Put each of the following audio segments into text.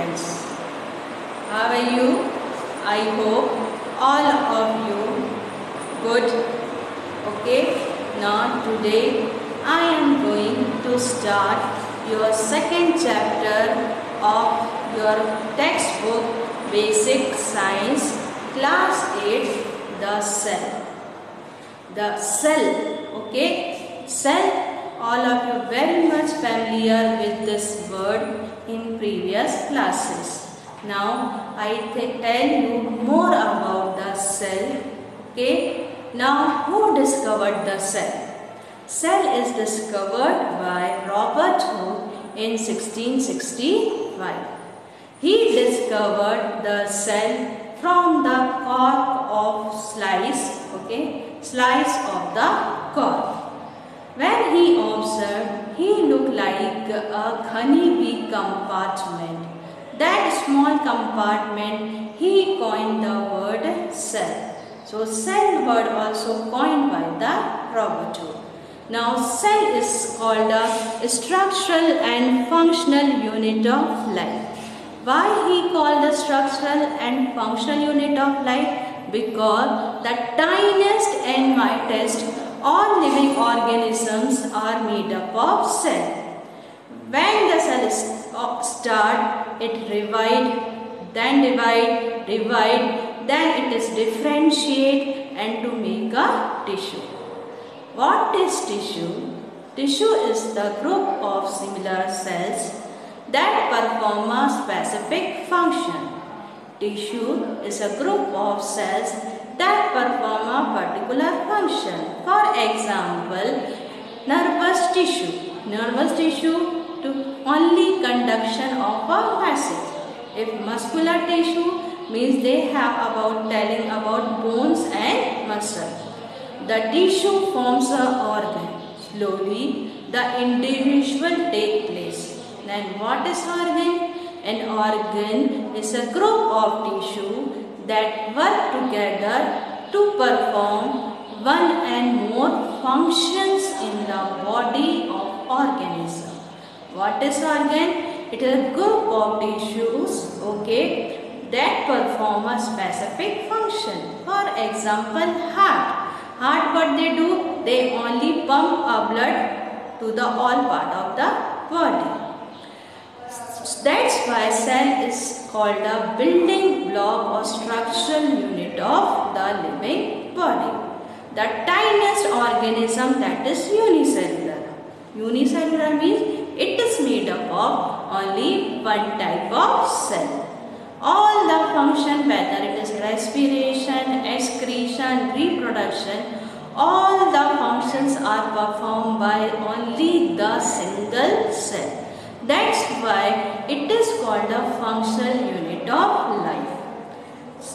friends. How are you? I hope all of you good. Okay, now today I am going to start your second chapter of your textbook Basic Science Class 8 The Cell. The cell, okay? Cell, all of you very much familiar with this word in previous classes. Now I tell you more about the cell. Okay. Now who discovered the cell? Cell is discovered by Robert Hooke in 1665. He discovered the cell from the cork of slice, okay, slice of the cork. When he observed, he looked like a honeybee compartment. That small compartment, he coined the word cell. So, cell word also coined by the Robert Now, cell is called a structural and functional unit of life. Why he called the structural and functional unit of life? Because the tiniest and mightiest all living organisms are made up of cell. When the cell uh, start, it divide, then divide, divide, then it is differentiate and to make a tissue. What is tissue? Tissue is the group of similar cells that perform a specific function. Tissue is a group of cells that perform a particular function. For example, nervous tissue. Nervous tissue to only conduction of a message. If muscular tissue means they have about telling about bones and muscle. The tissue forms a organ. Slowly, the individual take place. Then what is organ? An organ is a group of tissue that work together to perform one and more functions in the body of organism. What is organ? It is a group of tissues, okay, that perform a specific function. For example, heart. Heart what they do? They only pump a blood to the all part of the body. That's why cell is called a building block or structural unit of the living body. The tiniest organism that is unicellular. Unicellular means it is made up of only one type of cell. All the function whether it is respiration, excretion, reproduction, all the functions are performed by only the single cell. That's why it is called a functional unit of life.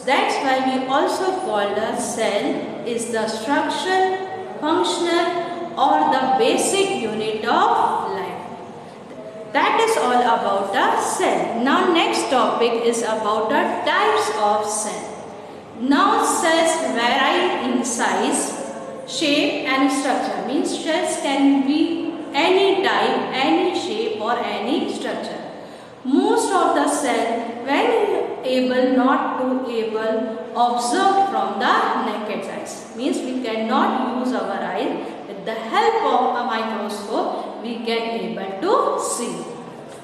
That's why we also call the cell is the structural, functional or the basic unit of life. That is all about a cell. Now next topic is about the types of cell. Now cells vary in size, shape and structure. Means cells can be any type, any shape or any structure. Most of the cell when able not to able observed from the naked eyes. Means we cannot use our eyes. With the help of a microscope we can able to see.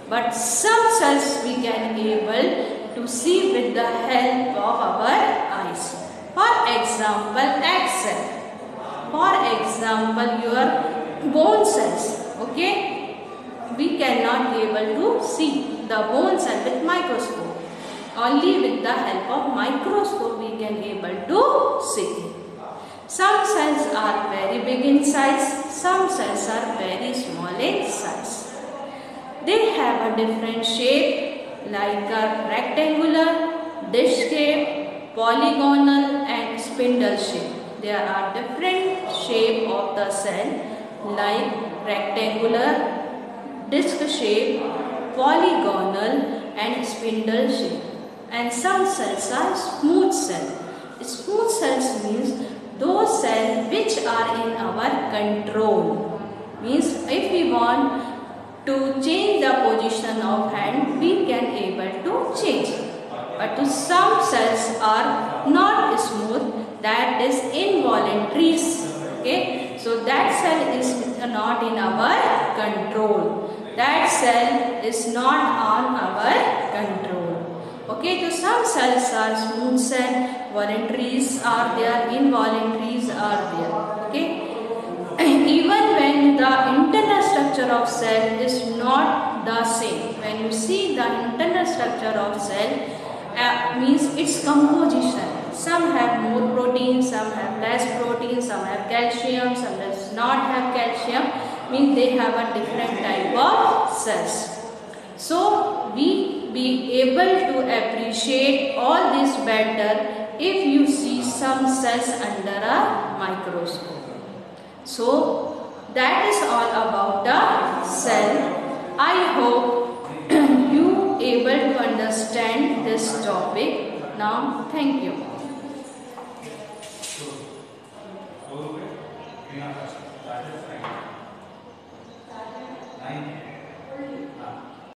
But some cells we can able to see with the help of our eyes. For example, egg cell. For example, your bone cells okay we cannot able to see the bone cell with microscope only with the help of microscope we can able to see. Some cells are very big in size some cells are very small in size. They have a different shape like a rectangular dish shape polygonal and spindle shape. There are different shape of the cell like rectangular, disc shape, polygonal and spindle shape. And some cells are smooth cells. Smooth cells means those cells which are in our control. Means if we want to change the position of hand, we can able to change. but to some cells are not smooth that is involuntary okay so that cell is not in our control that cell is not on our control cells are smooth cell voluntaries are there involuntaries are there okay? Even when the internal structure of cell is not the same when you see the internal structure of cell uh, means its composition some have more protein some have less protein some have calcium some does not have calcium means they have a different type of cells. So we be able to appreciate all this better if you see some cells under a microscope. So that is all about the cell. I hope you able to understand this topic. Now thank you